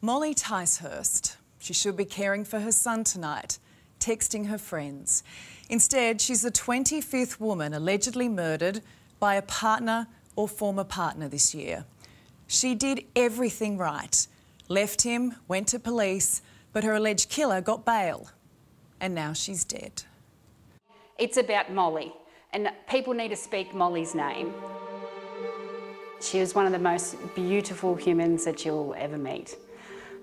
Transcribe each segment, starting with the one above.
Molly Ticehurst. She should be caring for her son tonight, texting her friends. Instead, she's the 25th woman allegedly murdered by a partner or former partner this year. She did everything right. Left him, went to police, but her alleged killer got bail. And now she's dead. It's about Molly, and people need to speak Molly's name. She was one of the most beautiful humans that you'll ever meet.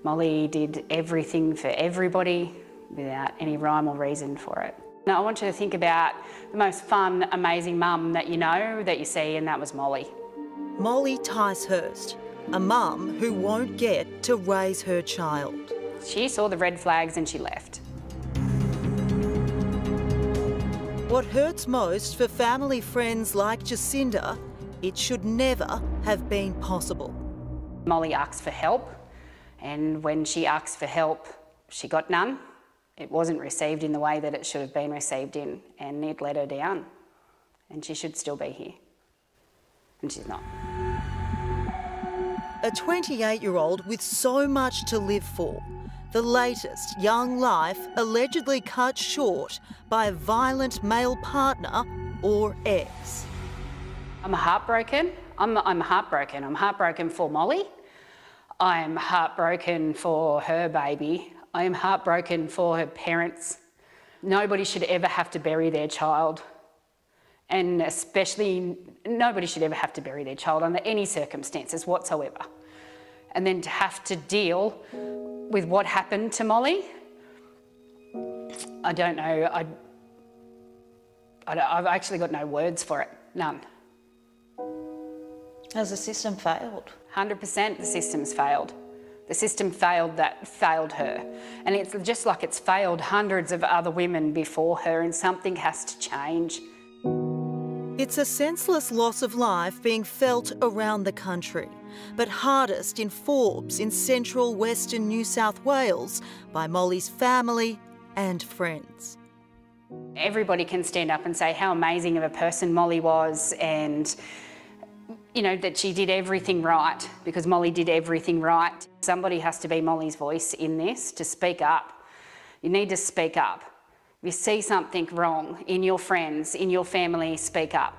Molly did everything for everybody without any rhyme or reason for it. Now, I want you to think about the most fun, amazing mum that you know, that you see, and that was Molly. Molly Ticehurst, a mum who won't get to raise her child. She saw the red flags and she left. What hurts most for family friends like Jacinda, it should never have been possible. Molly asked for help, and when she asked for help, she got none. It wasn't received in the way that it should have been received in, and it let her down. And she should still be here. And she's not. A 28 year old with so much to live for. The latest young life allegedly cut short by a violent male partner or ex. I'm heartbroken. I'm, I'm heartbroken. I'm heartbroken for Molly. I'm heartbroken for her baby. I am heartbroken for her parents. Nobody should ever have to bury their child. And especially, nobody should ever have to bury their child under any circumstances whatsoever. And then to have to deal with what happened to Molly, I don't know. I, I, I've actually got no words for it, none. Has the system failed? 100% the system's failed. The system failed that failed her. And it's just like it's failed hundreds of other women before her and something has to change. It's a senseless loss of life being felt around the country, but hardest in Forbes in central western New South Wales by Molly's family and friends. Everybody can stand up and say how amazing of a person Molly was and you know, that she did everything right because Molly did everything right. Somebody has to be Molly's voice in this to speak up. You need to speak up. If you see something wrong in your friends, in your family, speak up.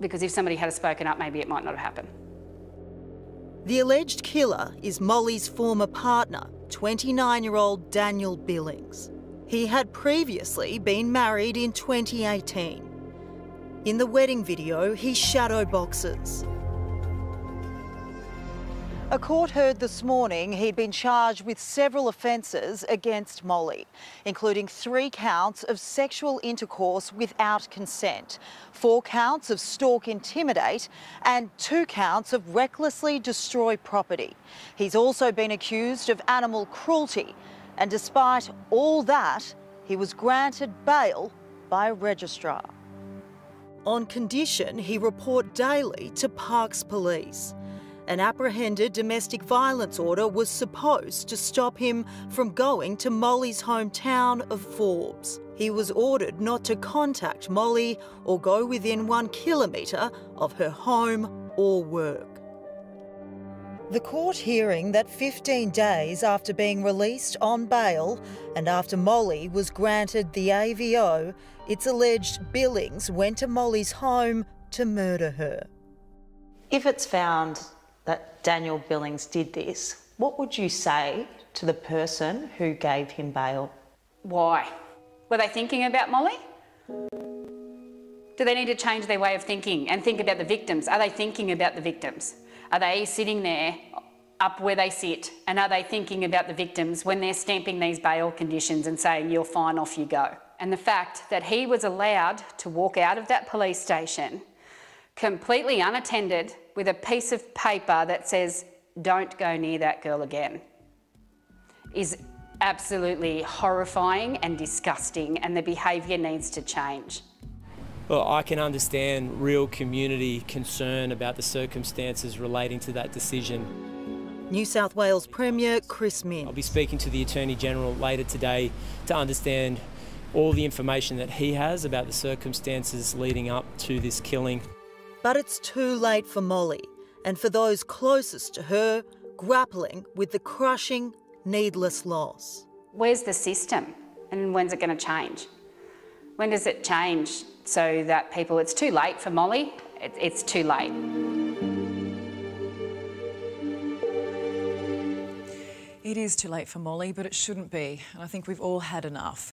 Because if somebody had spoken up, maybe it might not have happened. The alleged killer is Molly's former partner, 29 year old Daniel Billings. He had previously been married in 2018. In the wedding video, he shadow boxes. A court heard this morning he'd been charged with several offences against Molly, including three counts of sexual intercourse without consent, four counts of stalk intimidate, and two counts of recklessly destroy property. He's also been accused of animal cruelty, and despite all that, he was granted bail by a registrar on condition he report daily to Parkes Police. An apprehended domestic violence order was supposed to stop him from going to Molly's hometown of Forbes. He was ordered not to contact Molly or go within one kilometre of her home or work. The court hearing that 15 days after being released on bail and after Molly was granted the AVO, it's alleged Billings went to Molly's home to murder her. If it's found that Daniel Billings did this, what would you say to the person who gave him bail? Why? Were they thinking about Molly? Do they need to change their way of thinking and think about the victims? Are they thinking about the victims? Are they sitting there up where they sit and are they thinking about the victims when they're stamping these bail conditions and saying, you're fine, off you go? And the fact that he was allowed to walk out of that police station completely unattended with a piece of paper that says, don't go near that girl again, is absolutely horrifying and disgusting, and the behaviour needs to change. Well, I can understand real community concern about the circumstances relating to that decision. New South Wales Premier Chris Minns. I'll be speaking to the Attorney General later today to understand all the information that he has about the circumstances leading up to this killing. But it's too late for Molly and for those closest to her grappling with the crushing, needless loss. Where's the system and when's it going to change? When does it change so that people, it's too late for Molly, it, it's too late. It is too late for Molly, but it shouldn't be. I think we've all had enough.